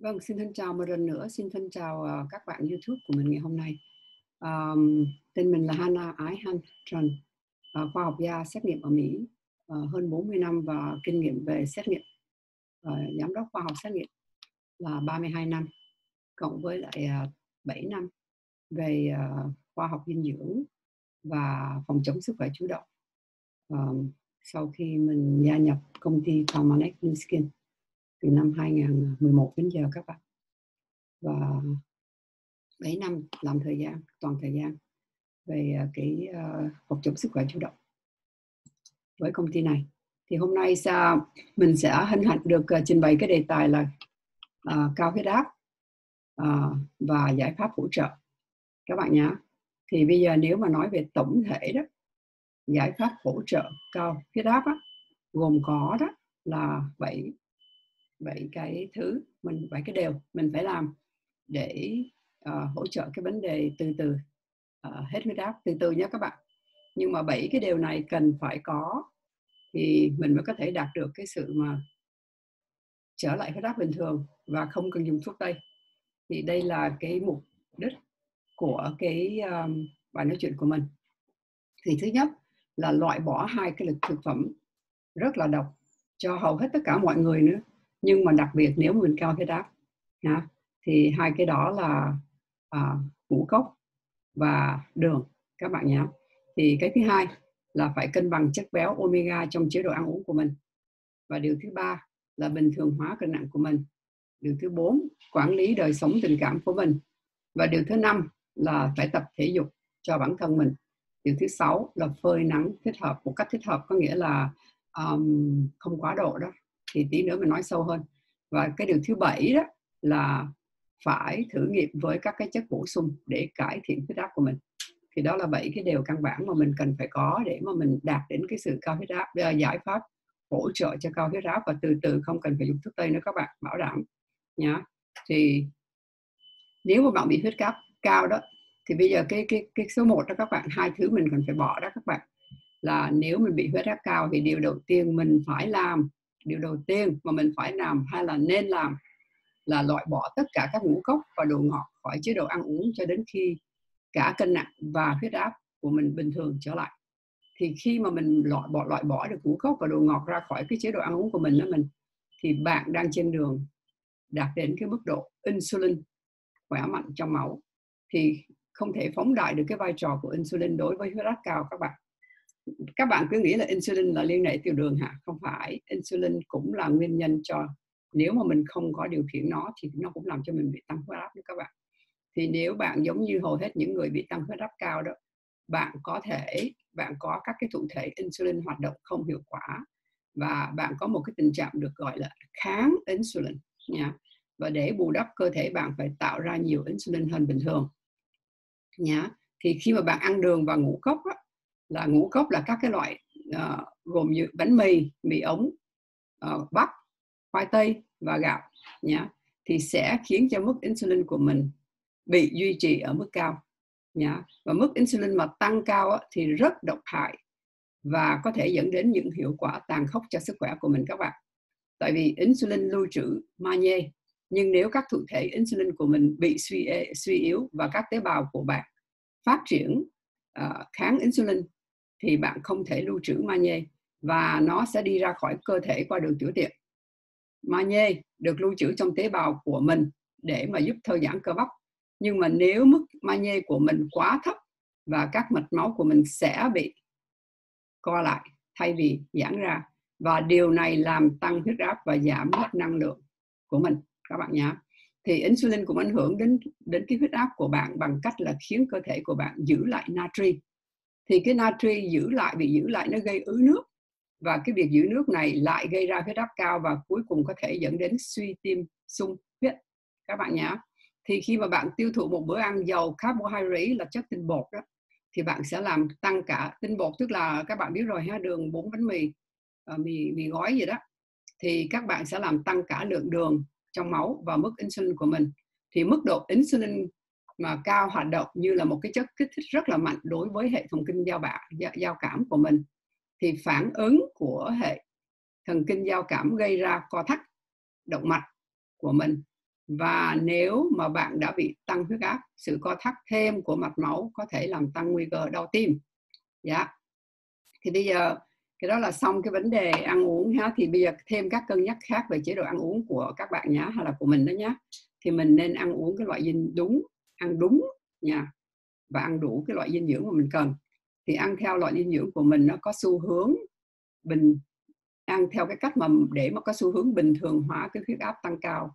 Vâng, xin thân chào một lần nữa, xin thân chào uh, các bạn YouTube của mình ngày hôm nay. Um, tên mình là Hannah Ái Han Trần, uh, khoa học gia xét nghiệm ở Mỹ, uh, hơn 40 năm và kinh nghiệm về xét nghiệm, uh, giám đốc khoa học xét nghiệm là 32 năm, cộng với lại uh, 7 năm về uh, khoa học dinh dưỡng và phòng chống sức khỏe chủ động. Um, sau khi mình gia nhập công ty Calmanex New Skin từ năm 2011 đến giờ các bạn. Và 7 năm làm thời gian toàn thời gian về à, cái à, uh, chống sức khỏe chủ động với công ty này. Thì hôm nay uh, mình sẽ hân hạnh được à, trình bày cái đề tài là uh, cao huyết áp uh, và giải pháp hỗ trợ các bạn nhé thì bây giờ nếu mà nói về tổng thể đó giải pháp hỗ trợ cao huyết áp á, gồm có đó là bảy bảy cái thứ mình bảy cái điều mình phải làm để uh, hỗ trợ cái vấn đề từ từ uh, hết huyết áp. Từ từ nhé các bạn. Nhưng mà bảy cái điều này cần phải có thì mình mới có thể đạt được cái sự mà trở lại huyết áp bình thường và không cần dùng thuốc tây. Thì đây là cái mục đích của cái um, bài nói chuyện của mình. Thì thứ nhất là loại bỏ hai cái lực thực phẩm rất là độc cho hầu hết tất cả mọi người nữa nhưng mà đặc biệt nếu mình cao huyết áp ha, thì hai cái đó là à, ngũ cốc và đường các bạn nhé thì cái thứ hai là phải cân bằng chất béo omega trong chế độ ăn uống của mình. Và điều thứ ba là bình thường hóa cân nặng của mình. Điều thứ bốn quản lý đời sống tình cảm của mình. Và điều thứ năm là phải tập thể dục cho bản thân mình. Điều thứ sáu là phơi nắng thích hợp một cách thích hợp có nghĩa là um, không quá độ đó thì tí nữa mình nói sâu hơn. Và cái điều thứ bảy đó là phải thử nghiệm với các cái chất bổ sung để cải thiện huyết áp của mình. Thì đó là bảy cái điều căn bản mà mình cần phải có để mà mình đạt đến cái sự cao huyết áp à, giải pháp hỗ trợ cho cao huyết áp. Và từ từ không cần phải dùng thuốc tây nữa các bạn, bảo đảm, nhá. Thì nếu mà bạn bị huyết áp cao đó, thì bây giờ cái cái cái số 1 đó các bạn, hai thứ mình cần phải bỏ đó các bạn. Là nếu mình bị huyết áp cao thì điều đầu tiên mình phải làm điều đầu tiên mà mình phải làm hay là nên làm là loại bỏ tất cả các ngũ cốc và đồ ngọt khỏi chế độ ăn uống cho đến khi cả cân nặng và huyết áp của mình bình thường trở lại. Thì khi mà mình loại bỏ loại bỏ được ngũ cốc và đồ ngọt ra khỏi cái chế độ ăn uống của mình đó mình, thì bạn đang trên đường đạt đến cái mức độ insulin khỏe mạnh trong máu. Thì không thể phóng đại được cái vai trò của insulin đối với huyết áp cao các bạn các bạn cứ nghĩ là insulin là liên hệ tiểu đường hả? Không phải. Insulin cũng là nguyên nhân cho nếu mà mình không có điều khiển nó thì nó cũng làm cho mình bị tăng huyết áp nữa các bạn. Thì nếu bạn giống như hầu hết những người bị tăng huyết áp cao đó bạn có thể bạn có các cái thụ thể insulin hoạt động không hiệu quả và bạn có một cái tình trạng được gọi là kháng insulin nha. Và để bù đắp cơ thể bạn phải tạo ra nhiều insulin hơn bình thường nhá thì khi mà bạn ăn đường và ngủ cốc á, là ngũ cốc là các cái loại uh, gồm như bánh mì mì ống uh, bắp khoai tây và gạo nhá thì sẽ khiến cho mức insulin của mình bị duy trì ở mức cao nhá. Và mức insulin mà tăng cao á, thì rất độc hại và có thể dẫn đến những hiệu quả tàn khốc cho sức khỏe của mình các bạn. Tại vì insulin lưu trữ magie nhưng nếu các thụ thể insulin của mình bị suy e, suy yếu và các tế bào của bạn phát triển uh, kháng insulin thì bạn không thể lưu trữ magie và nó sẽ đi ra khỏi cơ thể qua đường tiểu tiện. Magie được lưu trữ trong tế bào của mình để mà giúp thư giãn cơ bắp. Nhưng mà nếu mức magie của mình quá thấp và các mạch máu của mình sẽ bị co lại thay vì giãn ra và điều này làm tăng huyết áp và giảm mất năng lượng của mình các bạn nhé thì insulin cũng ảnh hưởng đến đến cái huyết áp của bạn bằng cách là khiến cơ thể của bạn giữ lại natri thì cái natri giữ lại bị giữ lại nó gây ứ nước. Và cái việc giữ nước này lại gây ra huyết áp cao và cuối cùng có thể dẫn đến suy tim, sung, huyết. Các bạn nhé thì khi mà bạn tiêu thụ một bữa ăn giàu carbohydrate là chất tinh bột đó, thì bạn sẽ làm tăng cả tinh bột. Tức là các bạn biết rồi ha, đường bốn bánh mì ờ, mì mì gói gì đó. Thì các bạn sẽ làm tăng cả lượng đường trong máu và mức insulin của mình. Thì mức độ insulin mà cao hoạt động như là một cái chất kích thích rất là mạnh đối với hệ thần kinh giao bạ, giao cảm của mình, thì phản ứng của hệ thần kinh giao cảm gây ra co thắt động mạch của mình. Và nếu mà bạn đã bị tăng huyết áp, sự co thắt thêm của mạch máu có thể làm tăng nguy cơ đau tim. Dạ. Thì bây giờ, cái đó là xong cái vấn đề ăn uống ha. Thì bây giờ thêm các cân nhắc khác về chế độ ăn uống của các bạn nhé hay là của mình đó nhé thì mình nên ăn uống cái loại dinh đúng ăn đúng nha, và ăn đủ cái loại dinh dưỡng mà mình cần, thì ăn theo loại dinh dưỡng của mình nó có xu hướng bình, ăn theo cái cách mà để mà có xu hướng bình thường hóa cái huyết áp tăng cao.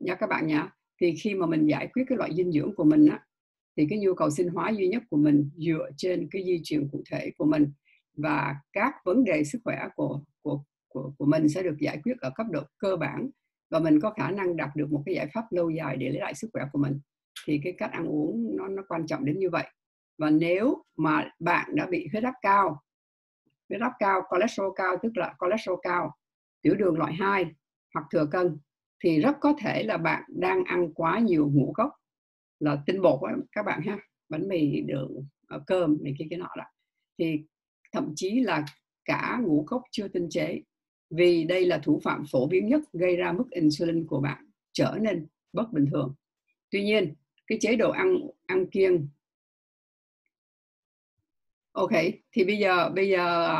Nha các bạn nha, thì khi mà mình giải quyết cái loại dinh dưỡng của mình á, thì cái nhu cầu sinh hóa duy nhất của mình dựa trên cái di truyền cụ thể của mình, và các vấn đề sức khỏe của của của của mình sẽ được giải quyết ở cấp độ cơ bản, và mình có khả năng đạt được một cái giải pháp lâu dài để lấy lại sức khỏe của mình thì cái cách ăn uống nó nó quan trọng đến như vậy. Và nếu mà bạn đã bị huyết áp cao huyết áp cao cholesterol cao tức là cholesterol cao tiểu đường loại 2 hoặc thừa cân thì rất có thể là bạn đang ăn quá nhiều ngũ cốc. Là tinh bột đó, các bạn ha bánh mì đường ờ, cơm này kia cái nọ đó. Thì thậm chí là cả ngũ cốc chưa tinh chế vì đây là thủ phạm phổ biến nhất gây ra mức insulin của bạn trở nên bất bình thường. Tuy nhiên cái chế độ ăn ăn kiêng. Ok thì bây giờ bây giờ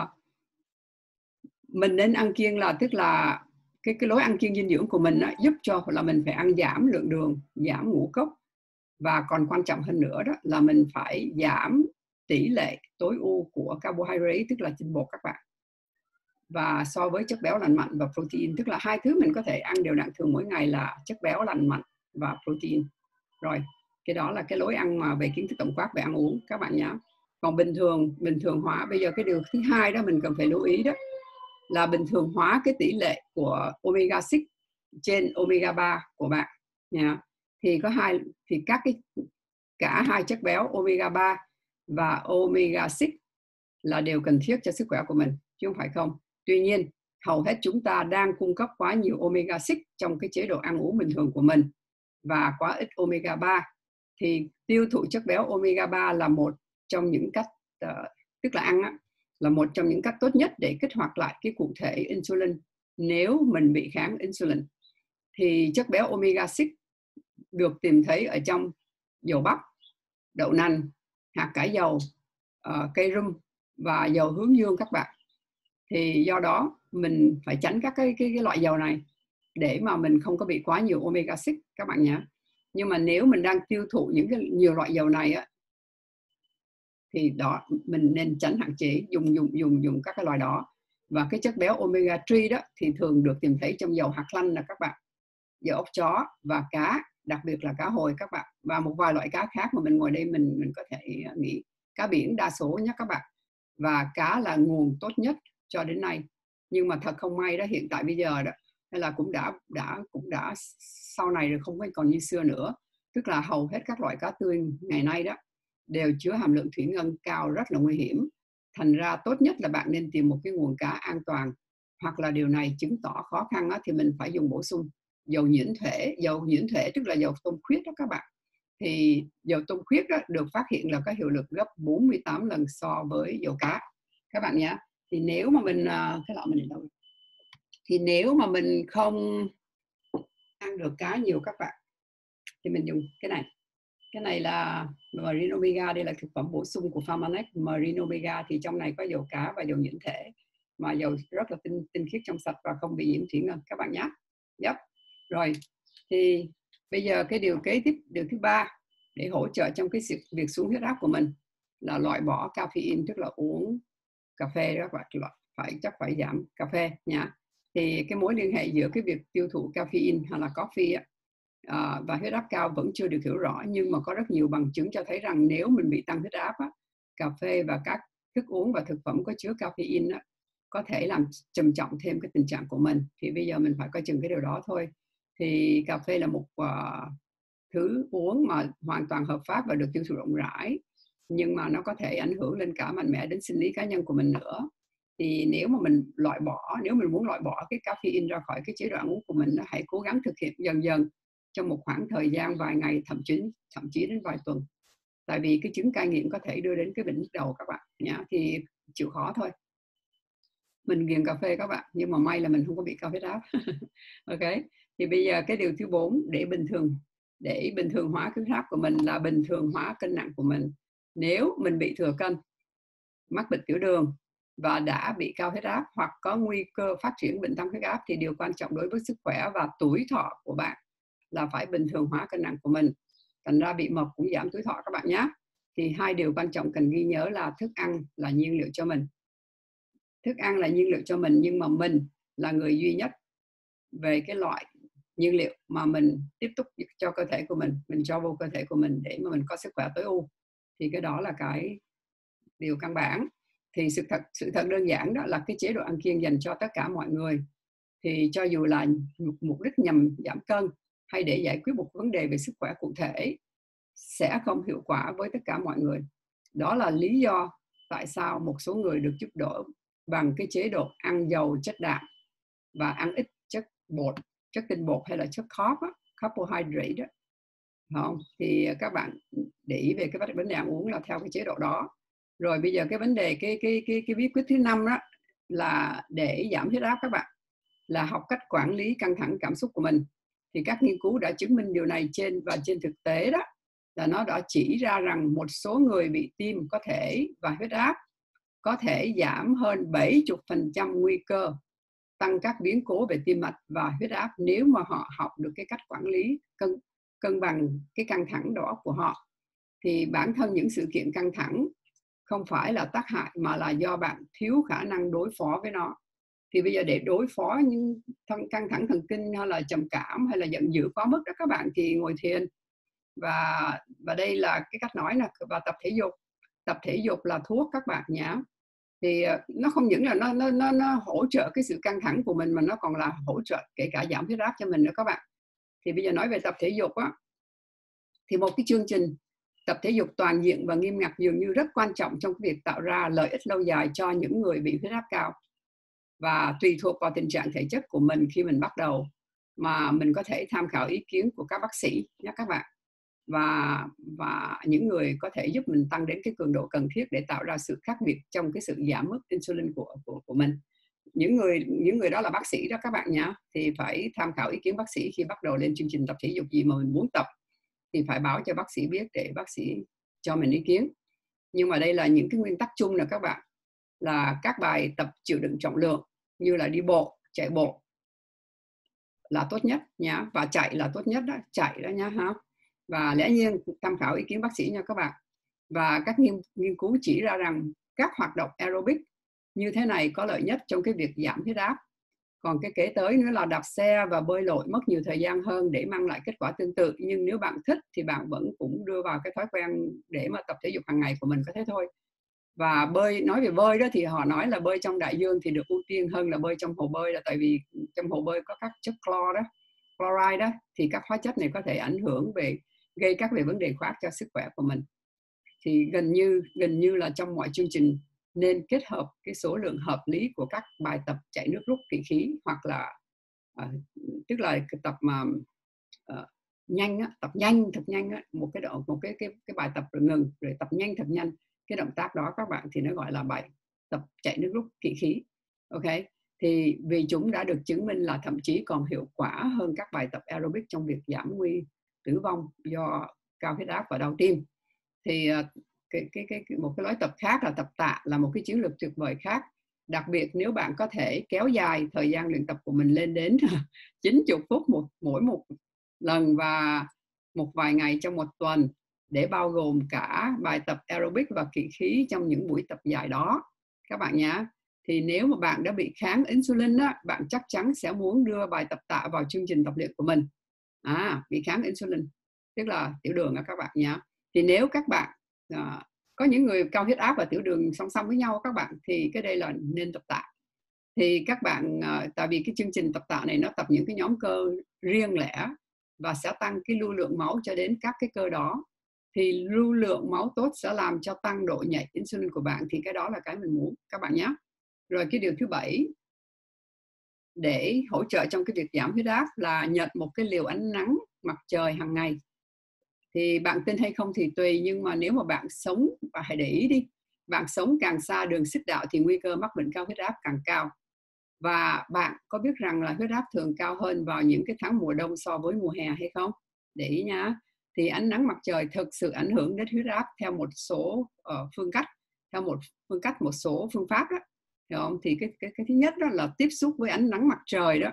mình nên ăn kiêng là tức là cái cái lối ăn kiêng dinh dưỡng của mình đó, giúp cho là mình phải ăn giảm lượng đường giảm ngũ cốc. Và còn quan trọng hơn nữa đó là mình phải giảm tỷ lệ tối ưu của carbohydrate tức là tinh bột các bạn. Và so với chất béo lành mạnh và protein tức là hai thứ mình có thể ăn đều đặn thường mỗi ngày là chất béo lành mạnh và protein rồi, cái đó là cái lối ăn mà về kiến thức tổng quát về ăn uống, các bạn nhé còn bình thường bình thường hóa, bây giờ cái điều thứ hai đó mình cần phải lưu ý đó là bình thường hóa cái tỷ lệ của omega 6 trên omega 3 của bạn nha thì có hai, thì các cái, cả hai chất béo omega 3 và omega 6 là đều cần thiết cho sức khỏe của mình, chứ không phải không. Tuy nhiên, hầu hết chúng ta đang cung cấp quá nhiều omega 6 trong cái chế độ ăn uống bình thường của mình và quá ít omega 3 thì tiêu thụ chất béo omega 3 là một trong những cách uh, tức là ăn á, là một trong những cách tốt nhất để kích hoạt lại cái cụ thể insulin nếu mình bị kháng insulin thì chất béo omega 6 được tìm thấy ở trong dầu bắp, đậu nành, hạt cải dầu, uh, cây rum và dầu hướng dương các bạn. Thì do đó mình phải tránh các cái, cái, cái loại dầu này để mà mình không có bị quá nhiều omega 6 các bạn nhé. Nhưng mà nếu mình đang tiêu thụ những cái nhiều loại dầu này á, thì đó, mình nên tránh hạn chế, dùng dùng dùng dùng các cái loại đó. Và cái chất béo omega 3 đó thì thường được tìm thấy trong dầu hạt lanh là các bạn, dầu ốc chó và cá, đặc biệt là cá hồi các bạn. Và một vài loại cá khác mà mình ngồi đây mình mình có thể à, nghĩ cá biển đa số nhé các bạn. Và cá là nguồn tốt nhất cho đến nay. Nhưng mà thật không may đó, hiện tại bây giờ đó hay là cũng đã đã cũng đã sau này rồi không còn như xưa nữa. Tức là hầu hết các loại cá tươi ngày nay đó đều chứa hàm lượng thủy ngân cao rất là nguy hiểm. Thành ra tốt nhất là bạn nên tìm một cái nguồn cá an toàn. Hoặc là điều này chứng tỏ khó khăn á, thì mình phải dùng bổ sung dầu nhuyễn thể dầu nhuyễn thể tức là dầu tôm khuyết đó các bạn. Thì dầu tôm khuyết đó được phát hiện là có hiệu lực gấp 48 lần so với dầu cá. Các bạn nhé. Thì nếu mà mình à, cái lọ mình để đâu? Thì nếu mà mình không ăn được cá nhiều các bạn, thì mình dùng cái này. Cái này là marine omega, đây là thực phẩm bổ sung của Pharmanex. Marine omega thì trong này có dầu cá và dầu nhuyễn thể, mà dầu rất là tinh tinh khiết trong sạch và không bị nhiễm thủy ngân, các bạn nhé. Yep. rồi, thì bây giờ cái điều kế tiếp, điều thứ ba để hỗ trợ trong cái việc xuống huyết áp của mình là loại bỏ caffeine, tức là uống cà phê đó các bạn phải, chắc phải giảm cà phê nha thì cái mối liên hệ giữa cái việc tiêu thụ caffeine hay là coffee á, à, và huyết áp cao vẫn chưa được hiểu rõ nhưng mà có rất nhiều bằng chứng cho thấy rằng nếu mình bị tăng huyết áp á, cà phê và các thức uống và thực phẩm có chứa caffeine á, có thể làm trầm trọng thêm cái tình trạng của mình. Thì bây giờ mình phải coi chừng cái điều đó thôi. Thì cà phê là một uh, thứ uống mà hoàn toàn hợp pháp và được tiêu thụ rộng rãi nhưng mà nó có thể ảnh hưởng lên cả mạnh mẽ đến sinh lý cá nhân của mình nữa thì nếu mà mình loại bỏ, nếu mình muốn loại bỏ cái caffeine ra khỏi cái chế độ ăn uống của mình hãy cố gắng thực hiện dần dần trong một khoảng thời gian vài ngày, thậm chí thậm chí đến vài tuần. Tại vì cái chứng cai nghiện có thể đưa đến cái bệnh nhức đầu các bạn nhá, thì chịu khó thôi. Mình nghiền cà phê các bạn, nhưng mà may là mình không có bị cao huyết áp. Ok, thì bây giờ cái điều thứ bốn, để bình thường, để bình thường hóa cái huyết áp của mình là bình thường hóa cân nặng của mình. Nếu mình bị thừa cân, mắc bệnh tiểu đường và đã bị cao huyết áp hoặc có nguy cơ phát triển bệnh tăng huyết áp thì điều quan trọng đối với sức khỏe và tuổi thọ của bạn là phải bình thường hóa cân nặng của mình. Thành ra bị mập cũng giảm tuổi thọ các bạn nhé. Thì hai điều quan trọng cần ghi nhớ là thức ăn là nhiên liệu cho mình. Thức ăn là nhiên liệu cho mình nhưng mà mình là người duy nhất về cái loại nhiên liệu mà mình tiếp tục cho cơ thể của mình mình cho vô cơ thể của mình để mà mình có sức khỏe tối ưu. Thì cái đó là cái điều căn bản thì sự thật sự thật đơn giản đó là cái chế độ ăn kiêng dành cho tất cả mọi người. Thì cho dù là mục đích nhằm giảm cân hay để giải quyết một vấn đề về sức khỏe cụ thể sẽ không hiệu quả với tất cả mọi người. Đó là lý do tại sao một số người được giúp đỡ bằng cái chế độ ăn giàu chất đạm và ăn ít chất bột chất tinh bột hay là chất carb á, carbohydrate đó. Không? Thì các bạn để ý về cái vấn đề ăn uống là theo cái chế độ đó rồi bây giờ cái vấn đề, cái cái cái cái bí quyết thứ năm đó là để giảm huyết áp các bạn, là học cách quản lý căng thẳng cảm xúc của mình. Thì các nghiên cứu đã chứng minh điều này trên, và trên thực tế đó, là nó đã chỉ ra rằng một số người bị tim có thể và huyết áp có thể giảm hơn 70% nguy cơ tăng các biến cố về tim mạch và huyết áp nếu mà họ học được cái cách quản lý cân cân bằng cái căng thẳng đó của họ. Thì bản thân những sự kiện căng thẳng không phải là tác hại mà là do bạn thiếu khả năng đối phó với nó. Thì bây giờ để đối phó những căng thẳng thần kinh hay là trầm cảm hay là giận dữ quá mức đó các bạn thì ngồi thiền. Và và đây là cái cách nói là và tập thể dục. Tập thể dục là thuốc các bạn nhá. thì ờ, nó không những là nó nó nó nó hỗ trợ cái sự căng thẳng của mình mà nó còn là hỗ trợ kể cả giảm huyết áp cho mình nữa các bạn. Thì bây giờ nói về tập thể dục á, thì một cái chương trình tập thể dục toàn diện và nghiêm ngặt dường như rất quan trọng trong việc tạo ra lợi ích lâu dài cho những người bị huyết áp cao và tùy thuộc vào tình trạng thể chất của mình khi mình bắt đầu mà mình có thể tham khảo ý kiến của các bác sĩ nhé các bạn. Và và những người có thể giúp mình tăng đến cái cường độ cần thiết để tạo ra sự khác biệt trong cái sự giảm mức insulin của của của mình. Những người những người đó là bác sĩ đó các bạn nhá thì phải tham khảo ý kiến bác sĩ khi bắt đầu lên chương trình tập thể dục gì mà mình muốn tập thì phải báo cho bác sĩ biết để bác sĩ cho mình ý kiến. Nhưng mà đây là những cái nguyên tắc chung là các bạn là các bài tập chịu đựng trọng lượng như là đi bộ chạy bộ là tốt nhất nhá và chạy là tốt nhất đó chạy đó nhá ha. Và lẽ nhiên tham khảo ý kiến bác sĩ nha các bạn. Và các nghiên, nghiên cứu chỉ ra rằng các hoạt động aerobic như thế này có lợi nhất trong cái việc giảm huyết áp còn cái kế tới nữa là đạp xe và bơi lội mất nhiều thời gian hơn để mang lại kết quả tương tự. Nhưng nếu bạn thích thì bạn vẫn cũng đưa vào cái thói quen để mà tập thể dục hàng ngày của mình có thế thôi. Và bơi, nói về bơi đó thì họ nói là bơi trong đại dương thì được ưu tiên hơn là bơi trong hồ bơi là tại vì trong hồ bơi có các chất clo đó, chloride đó, thì các hóa chất này có thể ảnh hưởng về, gây các về vấn đề khác cho sức khỏe của mình. Thì gần như gần như là trong mọi chương trình nên kết hợp cái số lượng hợp lý của các bài tập chạy nước rút kỵ khí hoặc là uh, tức là cái tập mà uh, nhanh á, tập nhanh thật nhanh á, một cái độ một cái cái cái bài tập rồi ngừng rồi tập nhanh thật nhanh. Cái động tác đó các bạn thì nó gọi là bài tập chạy nước rút kỵ khí ok? Thì vì chúng đã được chứng minh là thậm chí còn hiệu quả hơn các bài tập aerobic trong việc giảm nguy tử vong do cao huyết áp và đau tim. Thì ờ, cái, cái, cái, một cái lối tập khác là tập tạ là một cái chiến lược tuyệt vời khác. Đặc biệt nếu bạn có thể kéo dài thời gian luyện tập của mình lên đến 90 phút một mỗi một lần và một vài ngày trong một tuần để bao gồm cả bài tập aerobic và kỵ khí trong những buổi tập dài đó. Các bạn nhé thì nếu mà bạn đã bị kháng insulin á, bạn chắc chắn sẽ muốn đưa bài tập tạ vào chương trình tập luyện của mình. À bị kháng insulin tức là tiểu đường á các bạn nhé thì nếu các bạn à, có những người cao huyết áp và tiểu đường song song với nhau các bạn thì cái đây là nên tập tạ. Thì các bạn à, tại vì cái chương trình tập tạ này nó tập những cái nhóm cơ riêng lẻ và sẽ tăng cái lưu lượng máu cho đến các cái cơ đó. Thì lưu lượng máu tốt sẽ làm cho tăng độ nhạy insulin của bạn thì cái đó là cái mình muốn các bạn nhé. Rồi cái điều thứ bảy để hỗ trợ trong cái việc giảm huyết áp là nhận một cái liều ánh nắng mặt trời hàng ngày thì bạn tin hay không thì tùy nhưng mà nếu mà bạn sống và hãy để ý đi bạn sống càng xa đường xích đạo thì nguy cơ mắc bệnh cao huyết áp càng cao. Và bạn có biết rằng là huyết áp thường cao hơn vào những cái tháng mùa đông so với mùa hè hay không? Để ý nhá thì ánh nắng mặt trời thực sự ảnh hưởng đến huyết áp theo một số uh, phương cách theo một phương cách một số phương pháp đó. Hiểu không? Thì cái cái cái thứ nhất đó là tiếp xúc với ánh nắng mặt trời đó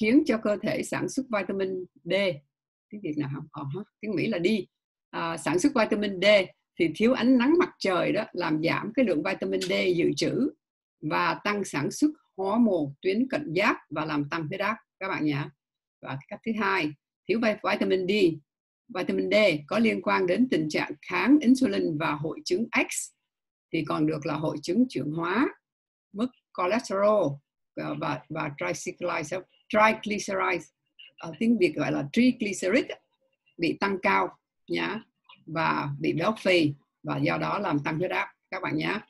khiến cho cơ thể sản xuất vitamin D tiếng Việt nào không? Ờ, tiếng Mỹ là đi. À, sản xuất vitamin D thì thiếu ánh nắng mặt trời đó làm giảm cái lượng vitamin D dự trữ và tăng sản xuất hormone tuyến cận giáp và làm tăng huyết áp các bạn nhé. Và cách thứ hai thiếu vitamin D. Vitamin D có liên quan đến tình trạng kháng insulin và hội chứng X thì còn được là hội chứng chuyển hóa mức cholesterol ờ, và và triglycerides triglycerides ở tiếng Việt gọi là triglycerid bị tăng cao nhá và bị béo phì và do đó làm tăng huyết áp các bạn nhé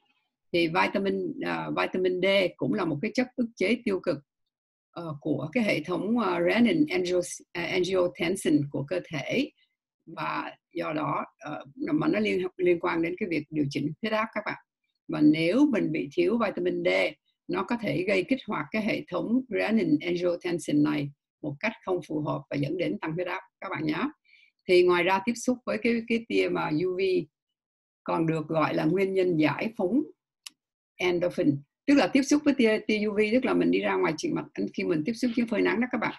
thì vitamin uh, vitamin D cũng là một cái chất ức chế tiêu cực uh, của cái hệ thống uh, renin à, angiotensin của cơ thể và do đó uh, mà nó liên liên quan đến cái việc điều chỉnh huyết áp các bạn. Và nếu mình bị thiếu vitamin D nó có thể gây kích hoạt cái hệ thống renin angiotensin này một cách không phù hợp và dẫn đến tăng huyết áp, các bạn nhé. Thì ngoài ra tiếp xúc với cái cái tia mà UV còn được gọi là nguyên nhân giải phóng endorphin, tức là tiếp xúc với tia tia UV tức là mình đi ra ngoài trình mặt. Khi mình tiếp xúc với phơi nắng đó các bạn,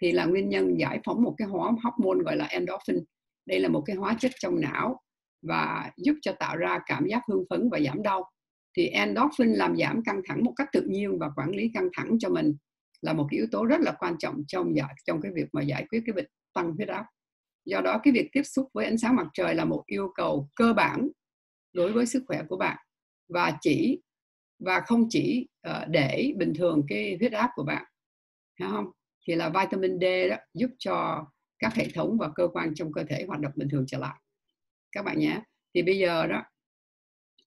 thì là nguyên nhân giải phóng một cái hóa hormone gọi là endorphin. Đây là một cái hóa chất trong não và giúp cho tạo ra cảm giác hưng phấn và giảm đau. Thì endorphin làm giảm căng thẳng một cách tự nhiên và quản lý căng thẳng cho mình là một cái yếu tố rất là quan trọng trong giải trong cái việc mà giải quyết cái bệnh tăng huyết áp. Do đó cái việc tiếp xúc với ánh sáng mặt trời là một yêu cầu cơ bản đối với sức khỏe của bạn. Và chỉ và không chỉ uh, để bình thường cái huyết áp của bạn thấy không? Thì là vitamin D đó giúp cho các hệ thống và cơ quan trong cơ thể hoạt động bình thường trở lại. Các bạn nhé. Thì bây giờ đó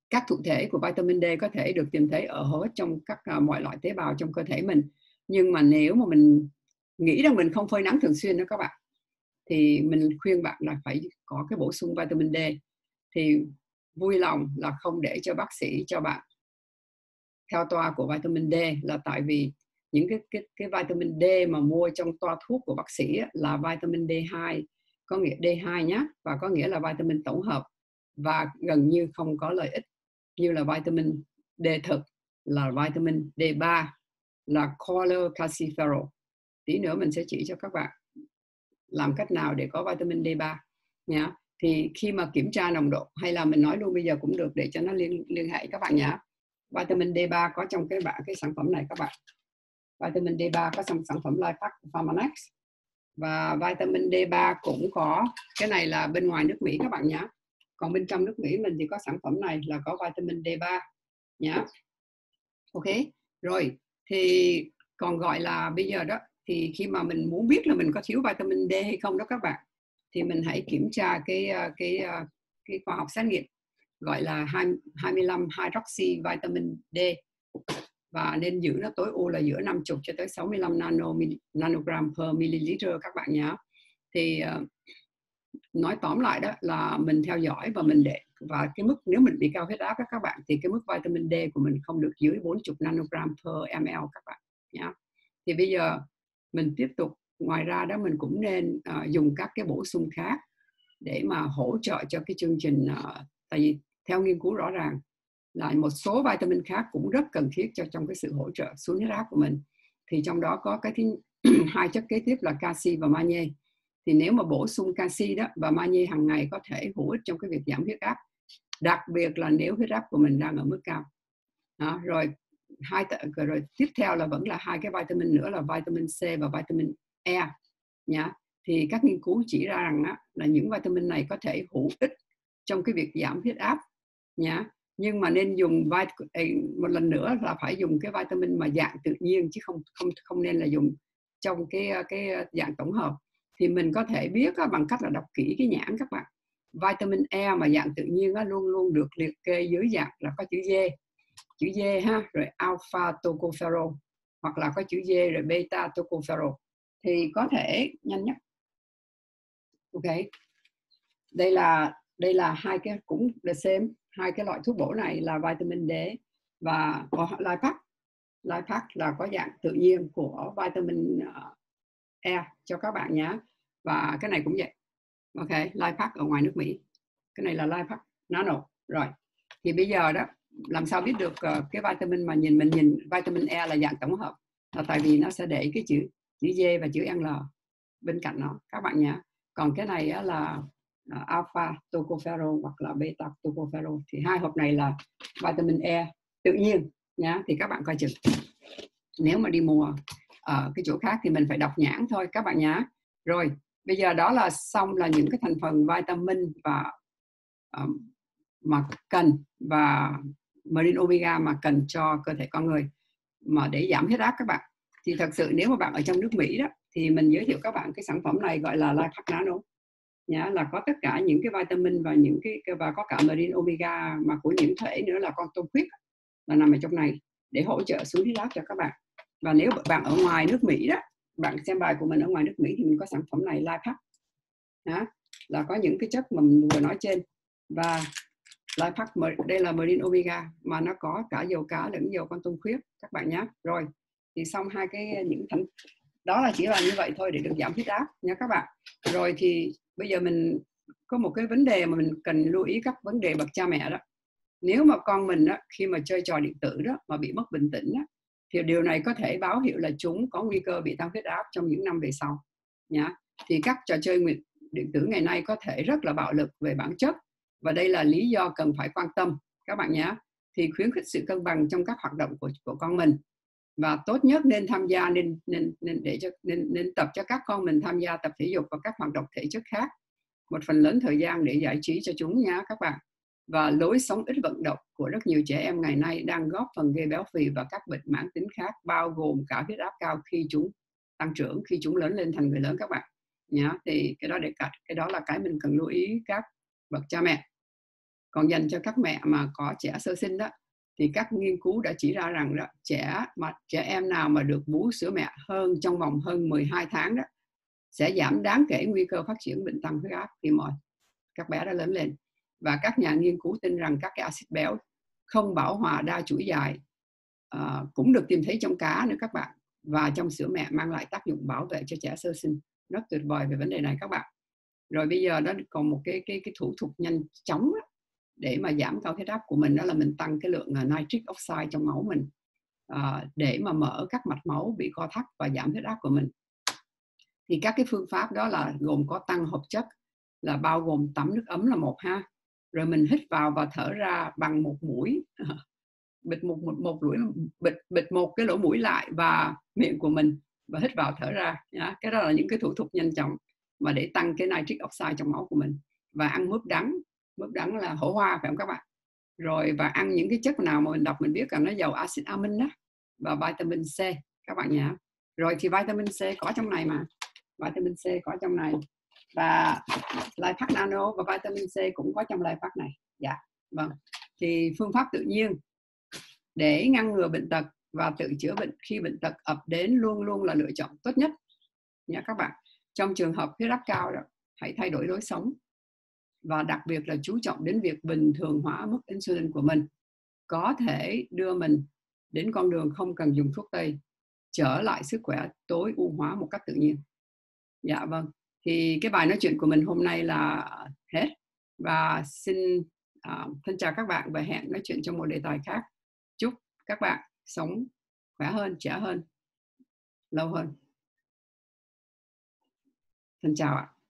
các thụ thể của vitamin D có thể được tìm thấy ở hầu hết trong các uh, mọi loại tế bào trong cơ thể mình nhưng mà nếu mà mình nghĩ rằng mình không phơi nắng thường xuyên đó các bạn, thì mình khuyên bạn là phải có cái bổ sung vitamin D. Thì vui lòng là không để cho bác sĩ, cho bạn theo toa của vitamin D là tại vì những cái cái cái vitamin D mà mua trong toa thuốc của bác sĩ là vitamin D2 có nghĩa D2 nhé và có nghĩa là vitamin tổng hợp và gần như không có lợi ích như là vitamin D thực, là vitamin D3 là cholecalciferol tí nữa mình sẽ chỉ cho các bạn làm cách nào để có vitamin D3 nhá. Thì khi mà kiểm tra nồng độ, hay là mình nói luôn bây giờ cũng được để cho nó liên liên hệ các bạn nhé vitamin D3 có trong cái bạn cái sản phẩm này các bạn. Vitamin D3 có trong sản phẩm Lifepack Pharmanex. Và vitamin D3 cũng có, cái này là bên ngoài nước Mỹ các bạn nhé còn bên trong nước Mỹ mình thì có sản phẩm này là có vitamin D3 nhé ok? Rồi thì còn gọi là bây giờ đó, thì khi mà mình muốn biết là mình có thiếu vitamin D hay không đó các bạn, thì mình hãy kiểm tra cái ờ, cái ờ, cái khoa học xét nghiệm, gọi là 25 hydroxy vitamin D và nên giữ nó tối ưu là giữa 50 cho tới 65 nano nanogram per milliliter các bạn nhé thì ờ, nói tóm lại đó là mình theo dõi và mình để và cái mức nếu mình bị cao huyết áp các bạn thì cái mức vitamin D của mình không được dưới 40 nanogram per ml các bạn nhé thì bây giờ mình tiếp tục ngoài ra đó mình cũng nên uh, dùng các cái bổ sung khác để mà hỗ trợ cho cái chương trình uh, tại vì theo nghiên cứu rõ ràng là một số vitamin khác cũng rất cần thiết cho trong cái sự hỗ trợ xuống huyết áp của mình. Thì trong đó có cái thứ hai chất kế tiếp là canxi và magie thì nếu mà bổ sung canxi đó và magie hàng ngày có thể hữu ích trong cái việc giảm huyết áp đặc biệt là nếu huyết áp của mình đang ở mức cao. Đó, rồi hai rồi tiếp theo là vẫn là hai cái vitamin nữa là vitamin C và vitamin E nhá. Thì các nghiên cứu chỉ ra rằng á, là những vitamin này có thể hữu ích trong cái việc giảm huyết áp nhá. Nhưng mà nên dùng một lần nữa là phải dùng cái vitamin mà dạng tự nhiên chứ không không không nên là dùng trong cái cái dạng tổng hợp. Thì mình có thể biết á bằng cách là đọc kỹ cái nhãn các bạn vitamin E mà dạng tự nhiên luôn luôn được liệt kê dưới dạng là có chữ D. Chữ D ha, rồi alpha tocopherol, hoặc là có chữ D rồi beta tocopherol. Thì có thể, nhanh nhất. Ok. Đây là đây là hai cái, cũng the same. Hai cái loại thuốc bổ này là vitamin D và có Lipac Lipac là có dạng tự nhiên của vitamin ờ, E cho các bạn nhé và cái này cũng vậy ok Lipac ở ngoài nước Mỹ. Cái này là Lipac nano rồi thì bây giờ đó làm sao biết được uh, cái vitamin mà nhìn mình nhìn vitamin E là dạng tổng hợp? Là tại vì nó sẽ để cái chữ chữ D và chữ L bên cạnh nó các bạn nhé. Còn cái này á, là uh, alpha tocopherol hoặc là beta tocopherol. Thì hai hộp này là vitamin E tự nhiên nhá thì các bạn coi chừng. Nếu mà đi mua ở cái chỗ khác thì mình phải đọc nhãn thôi các bạn nhá. Rồi bây giờ đó là xong là những cái thành phần vitamin và um, mà cần và marine omega mà cần cho cơ thể con người mà để giảm huyết áp các bạn. Thì thật sự nếu mà bạn ở trong nước Mỹ đó thì mình giới thiệu các bạn cái sản phẩm này gọi là Life Nano. Nhá là có tất cả những cái vitamin và những cái và có cả marine omega mà của nhiễm thể nữa là con tôm khuyết là nằm ở trong này để hỗ trợ xuống huyết áp cho các bạn. Và nếu bạn ở ngoài nước Mỹ đó bạn xem bài của mình ở ngoài nước Mỹ thì mình có sản phẩm này Lifehack đó là có những cái chất mà mình vừa nói trên. Và Lifehack đây là marine omega mà nó có cả dầu cá lẫn dầu con tôm khuyết các bạn nhé rồi thì xong hai cái ờ, những thành đó là chỉ là như vậy thôi để được giảm huyết áp nha các bạn. Rồi thì bây giờ mình có một cái vấn đề mà mình cần lưu ý các vấn đề bậc cha mẹ đó. Nếu mà con mình đó, khi mà chơi trò điện tử đó mà bị mất bình tĩnh đó, thì điều này có thể báo hiệu là chúng có nguy cơ bị tăng huyết áp trong những năm về sau, nhá. Thì các trò chơi điện tử ngày nay có thể rất là bạo lực về bản chất và đây là lý do cần phải quan tâm, các bạn nhé thì khuyến khích sự cân bằng trong các hoạt động của của con mình và tốt nhất nên tham gia, nên nên nên để cho, nên nên tập cho các con mình tham gia tập thể dục và các hoạt động thể chất khác. Một phần lớn thời gian để giải trí cho chúng nhé các bạn và lối sống ít vận động của rất nhiều trẻ em ngày nay đang góp phần gây béo phì và các bệnh mãn tính khác bao gồm cả huyết áp cao khi chúng tăng trưởng khi chúng lớn lên thành người lớn các bạn nhá. Thì cái đó để cạch cái đó là cái mình cần lưu ý các bậc cha mẹ. Còn dành cho các mẹ mà có trẻ sơ sinh đó thì các nghiên cứu đã chỉ ra rằng đó, trẻ mà trẻ em nào mà được bú sữa mẹ hơn trong vòng hơn 12 tháng đó sẽ giảm đáng kể nguy cơ phát triển bệnh tăng huyết áp khi mọi các bé đã lớn lên và các nhà nghiên cứu tin rằng các cái axit béo không bảo hòa đa chuỗi dài uh, cũng được tìm thấy trong cá nữa các bạn. Và trong sữa mẹ mang lại tác dụng bảo vệ cho trẻ sơ sinh. Rất tuyệt vời về vấn đề này các bạn. Rồi bây giờ đó còn một cái cái cái thủ thuật nhanh chóng đó, để mà giảm cao huyết áp của mình đó là mình tăng cái lượng ờ, nitric oxide trong máu mình uh, để mà mở các mạch máu bị co thắt và giảm huyết áp của mình. Thì các cái phương pháp đó là gồm có tăng hợp chất là bao gồm tắm nước ấm là một ha rồi mình hít vào và thở ra bằng một mũi. Bịt một một một mũi, bịt bịt một cái lỗ mũi lại và miệng của mình và hít vào thở ra. Nhá. cái đó là những cái thủ thuật nhanh chóng mà để tăng cái nitric oxide trong máu của mình. Và ăn mướp đắng. Mướp đắng là hổ hoa, phải không các bạn? Rồi, và ăn những cái chất nào mà mình đọc, mình biết là nó giàu axit amin đó và vitamin C, các bạn nhá. Rồi thì vitamin C có trong này mà. Vitamin C có trong này và Lipac Nano và vitamin C cũng có trong Lipac này. Dạ vâng. Thì phương pháp tự nhiên để ngăn ngừa bệnh tật và tự chữa bệnh khi bệnh tật ập đến luôn luôn là lựa chọn tốt nhất nha các bạn. Trong trường hợp huyết áp cao đó, hãy thay đổi lối sống và đặc biệt là chú trọng đến việc bình thường hóa mức insulin của mình. Có thể đưa mình đến con đường không cần dùng thuốc tây, trở lại sức khỏe tối ưu hóa một cách tự nhiên. Dạ vâng thì cái bài nói chuyện của mình hôm nay là hết. Và xin uh, thân chào các bạn và hẹn nói chuyện trong một đề tài khác. Chúc các bạn sống khỏe hơn trẻ hơn lâu hơn. Thân chào ạ.